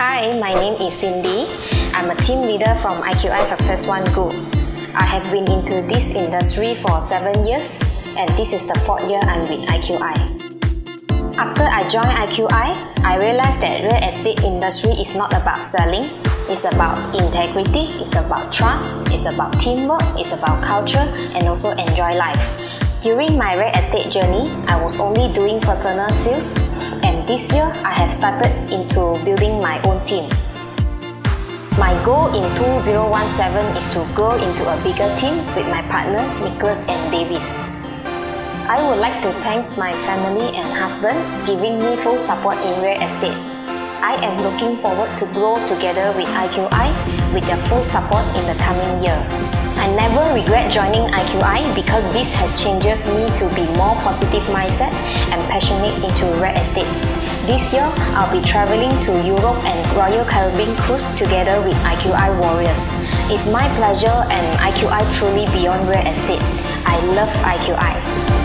Hi, my name is Cindy. I'm a team leader from IQI Success One Group. I have been into this industry for seven years, and this is the fourth year I'm with IQI. After I joined IQI, I realized that real estate industry is not about selling, it's about integrity, it's about trust, it's about teamwork, it's about culture, and also enjoy life. During my real estate journey, I was only doing personal sales, and this year I have started into building my own team. My goal in 2017 is to grow into a bigger team with my partner Nicholas and Davis. I would like to thank my family and husband giving me full support in real estate. I am looking forward to grow together with IQI with their full support in the coming year. I never regret joining IQI because this has changes me to be more positive mindset and passionate into real estate. This year, I'll be traveling to Europe and Royal Caribbean Cruise together with IQI Warriors. It's my pleasure and IQI truly beyond real estate. I love IQI.